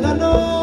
Lano.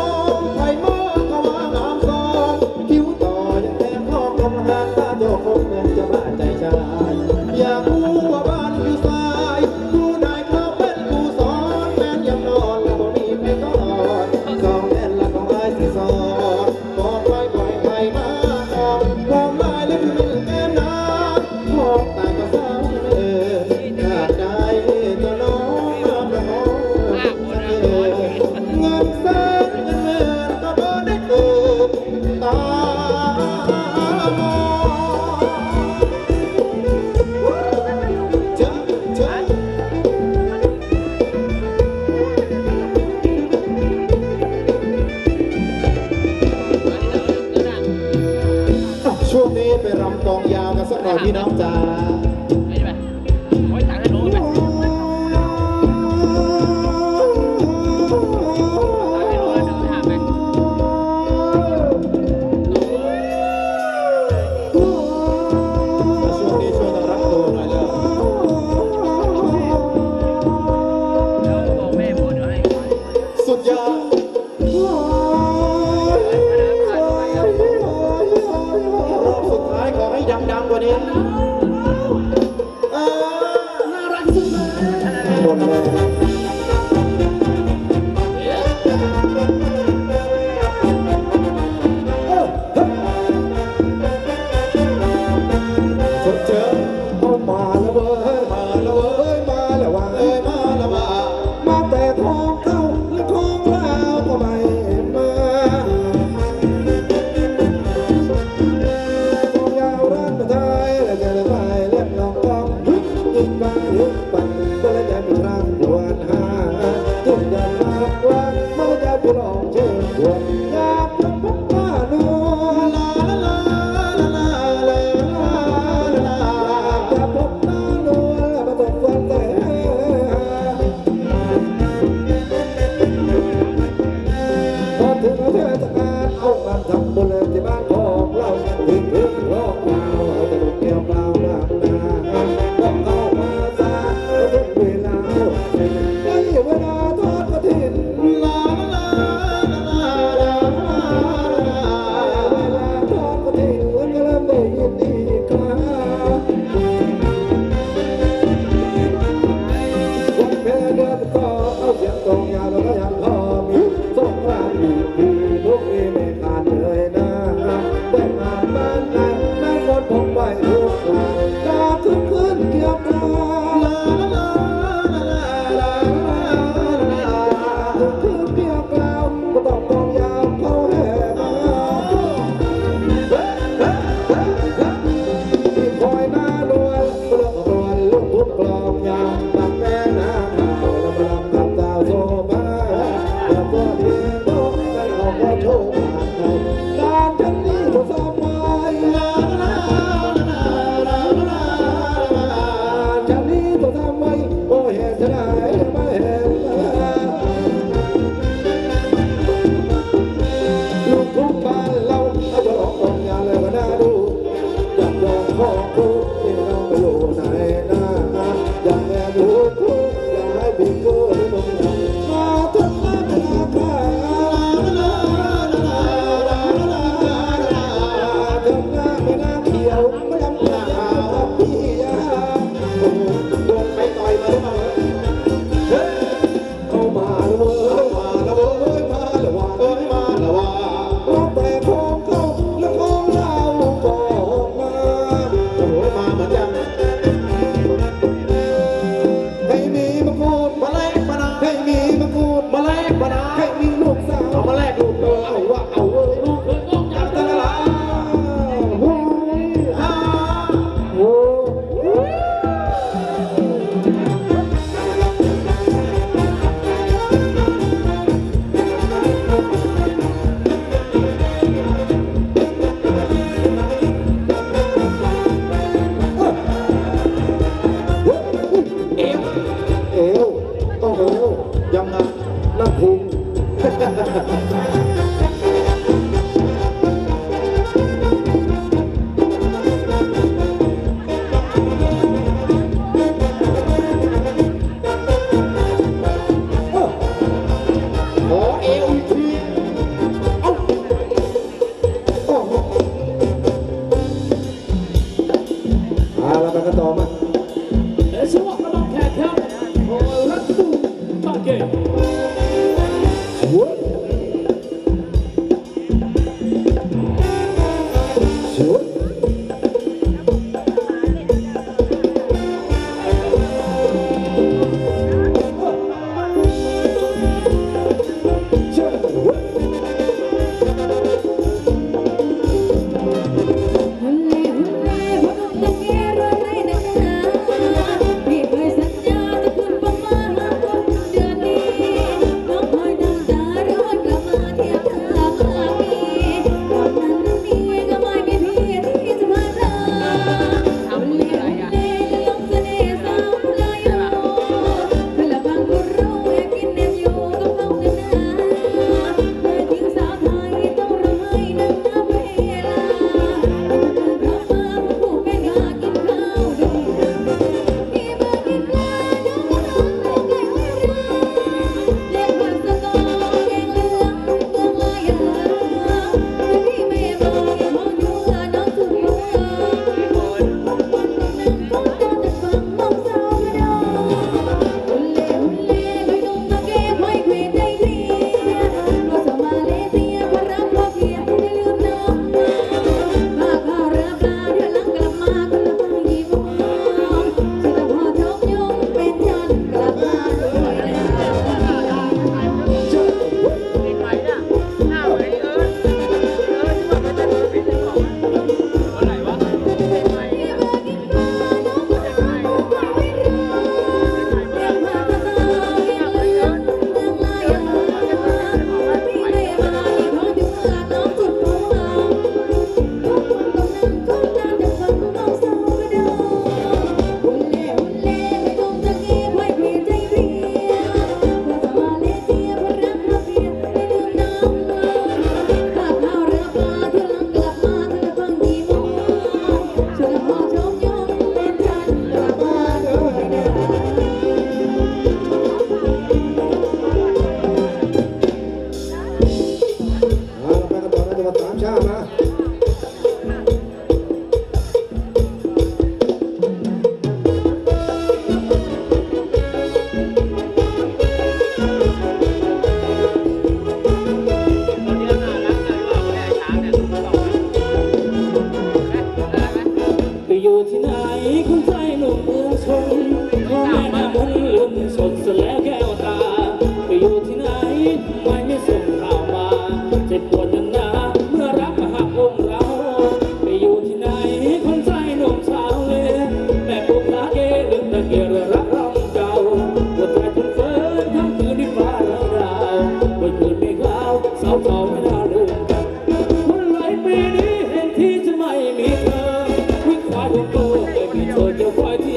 Bye.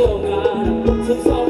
ยวงานฉันสอง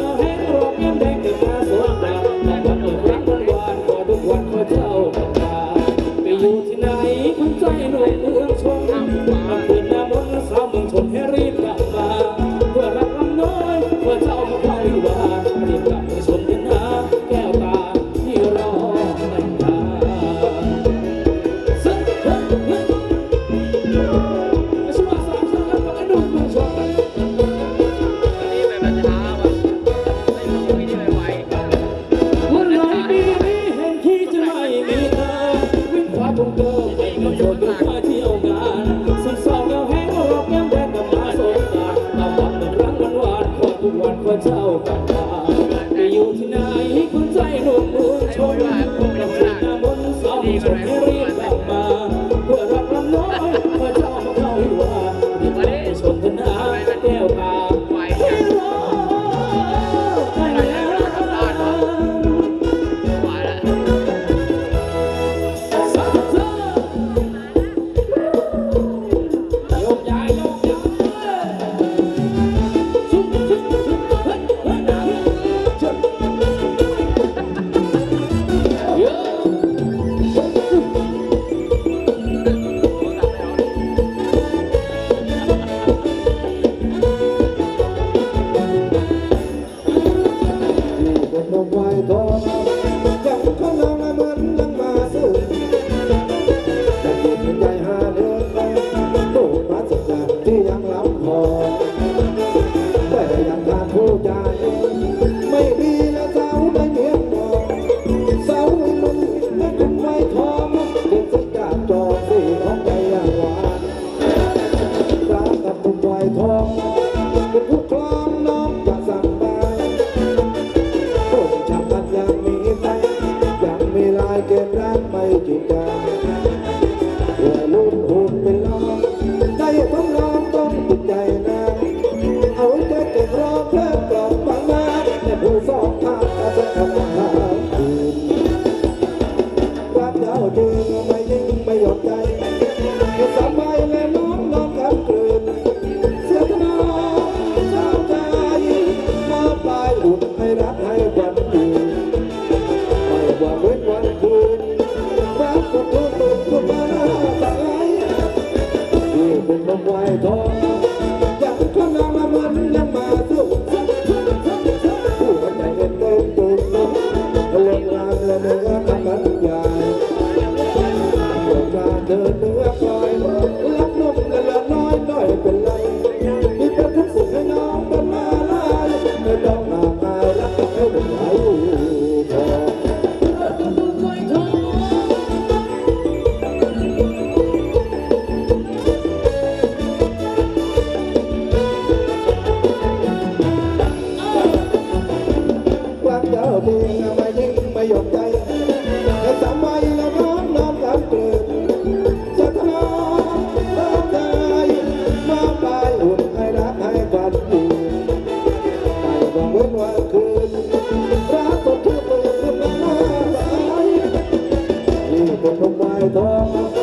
我崇拜的。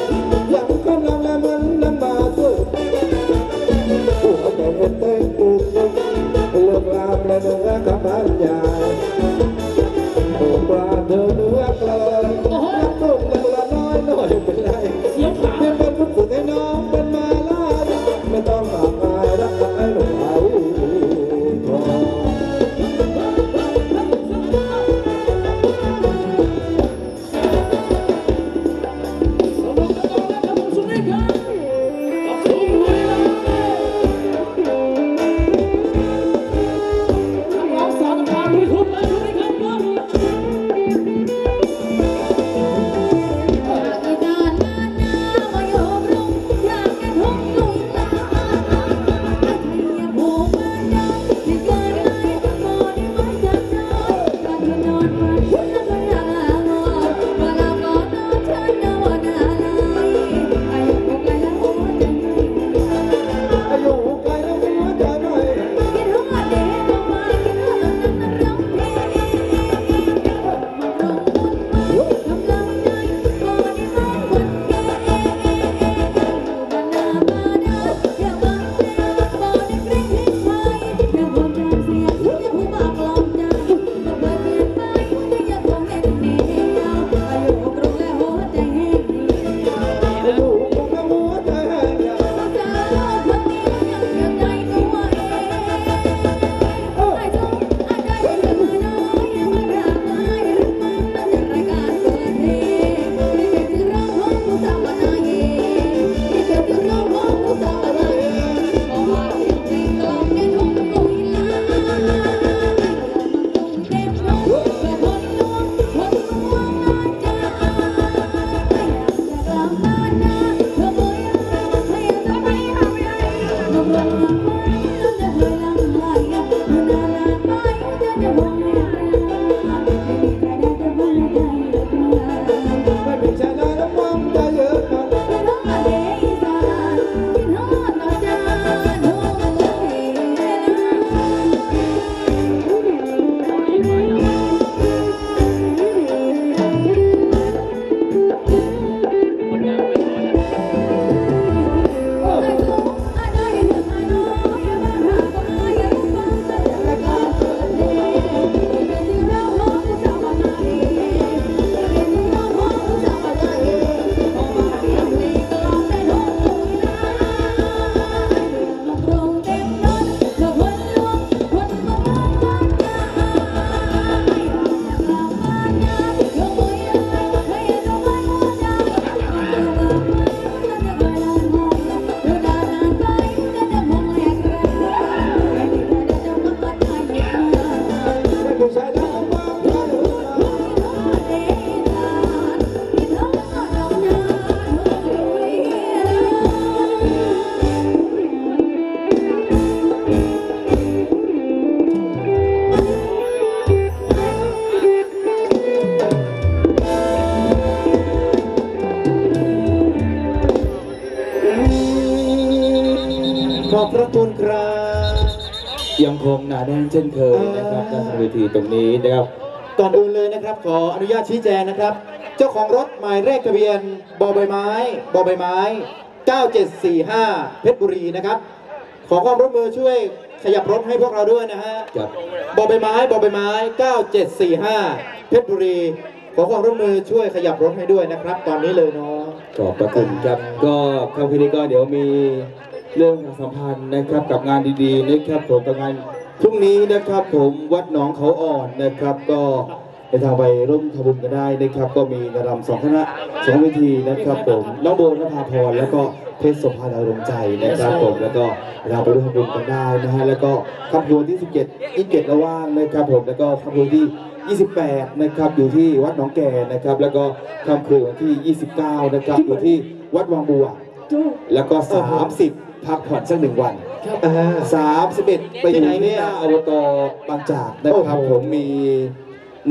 ขอบพระคุณครับยังคงหนาแน่นเช่นเคยนะครับด้านเวทีตรงนี้นะครับก่อนอื่นเลยนะครับ ขออนุญาตชี้แจงนะครับ เจ้าของรถหมายเลขทะเบียนบอใบไม้บอใบไม้ 9745 เพชรบุรีนะครับ ขอความร่วมมือช่วยขยับรถให้พวกเราด้วยนะฮะบอใบไม้บอใบไม้ 9745 เพชรบุรี ขอความร่วมมือช่วยขยับรถให้ด้วยนะครับ ตอนนี้เลยเนาะขอบพระคุณครับก็ข้าพิธีก็เดี๋ยวมี เรื่องสัมพันธ์นะครับกับงานดีๆนะครับผมกับงานพรุ่งนี้นะครับผมวัดหนองเขาอ่อนนะครับ ก็ไปทางไปร่วมทบุญกันได้นะครับ ก็มีนรำสองคณะสองเวทีนะครับผมน้องโบนภาพรแล้วก็เพชรสภาดาวดวงใจนะครับผมแล้วก็เราไปร่วมทบุญกันได้นะฮะแล้วก็ขบวนที่ 17 27ระว่างนะครับผมแล้วก็ขบวนที่ 28 นะครับอยู่ที่วัดหนองแก่นะครับ แล้วก็ค่ำคืนวันที่ 29 นะครับอยู่ที่วัดวังบัวแล้วก็ 30 พักผ่อนสักหนึ่งวันอ่า31ไปอยู่ที่หน้าอบตบางจากนะครับโอ้โหผมมี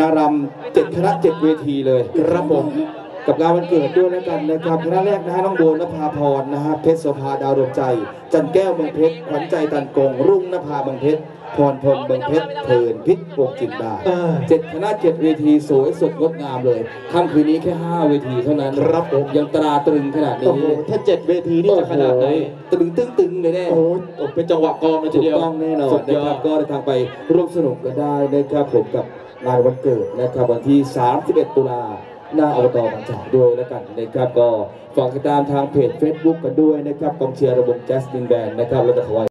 นารำเจ็ดคณะเจ็ดเวทีเลยครับผมกับงานวันเกิดด้วยแล้วกันนะครับคณะแรกนะฮะน้องโบนภาพรนะฮะเพชรโสภาดาวดวงใจ จันแก้วเมืองเพชรขวัญใจตันกงรุ่งนภาเมืองเพชร พรพลเมืองเพชรเพลินพิษวงจินดาอ่าเจ็ดคณะเจ็ดเวทีสวยสดงดงามเลยค่ำคืนนี้แค่ห้าเวทีเท่านั้นครับผมยังตราตรึงขนาดโอ้นี้โหถ้าเจ็ดเวทีนี่จะขนาดไหนโอ้โตึงตึงตึงเลยแน่โอ้โหโอ้เป็นจังหวะกองเลยทีถูกเดียวต้องแน่นอนสุดนะยคอรัดบก็เดินทางไปร่วมสนุกกันได้นะครับผมกับงานวันเกิดนะครับวันที่ 31 ตุลาหน้าอบตบางจากด้วยแล้วกันนะครับก็ฝากติดตามทางเพจ Facebook กันด้วยนะครับกองเชียร์ระบบแจสตินแบนนะครับแล้วก็ถวาย